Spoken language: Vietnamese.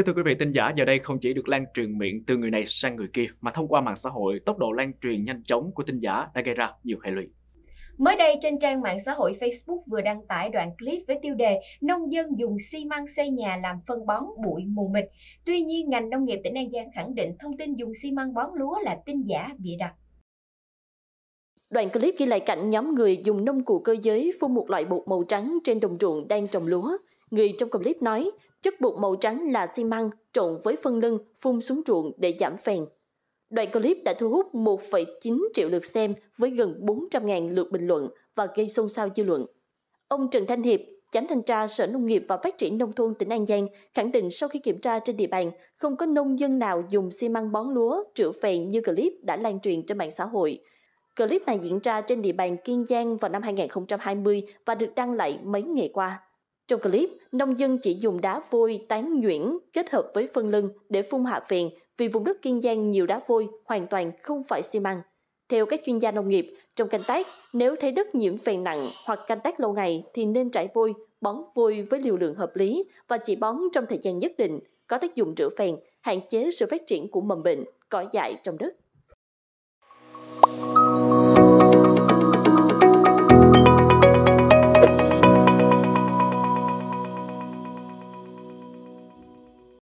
Kính thưa quý vị, tin giả giờ đây không chỉ được lan truyền miệng từ người này sang người kia mà thông qua mạng xã hội, tốc độ lan truyền nhanh chóng của tin giả đã gây ra nhiều hệ lụy. Mới đây trên trang mạng xã hội Facebook vừa đăng tải đoạn clip với tiêu đề Nông dân dùng xi măng xây nhà làm phân bón bụi mù mịt. Tuy nhiên, ngành nông nghiệp tỉnh An Giang khẳng định thông tin dùng xi măng bón lúa là tin giả bịa đặt. Đoạn clip ghi lại cảnh nhóm người dùng nông cụ cơ giới phun một loại bột màu trắng trên đồng ruộng đang trồng lúa. Người trong clip nói, chất bột màu trắng là xi măng trộn với phân lân phun xuống ruộng để giảm phèn. Đoạn clip đã thu hút 1,9 triệu lượt xem với gần 400.000 lượt bình luận và gây xôn xao dư luận. Ông Trần Thanh Hiệp, Chánh thanh tra Sở Nông nghiệp và Phát triển Nông thôn tỉnh An Giang khẳng định sau khi kiểm tra trên địa bàn, không có nông dân nào dùng xi măng bón lúa, trữ phèn như clip đã lan truyền trên mạng xã hội. Clip này diễn ra trên địa bàn Kiên Giang vào năm 2020 và được đăng lại mấy ngày qua. Trong clip, nông dân chỉ dùng đá vôi tán nhuyễn kết hợp với phân lân để phun hạ phèn vì vùng đất Kiên Giang nhiều đá vôi hoàn toàn không phải xi măng. Theo các chuyên gia nông nghiệp, trong canh tác, nếu thấy đất nhiễm phèn nặng hoặc canh tác lâu ngày thì nên trải vôi, bón vôi với liều lượng hợp lý và chỉ bón trong thời gian nhất định, có tác dụng rửa phèn, hạn chế sự phát triển của mầm bệnh, cỏ dại trong đất.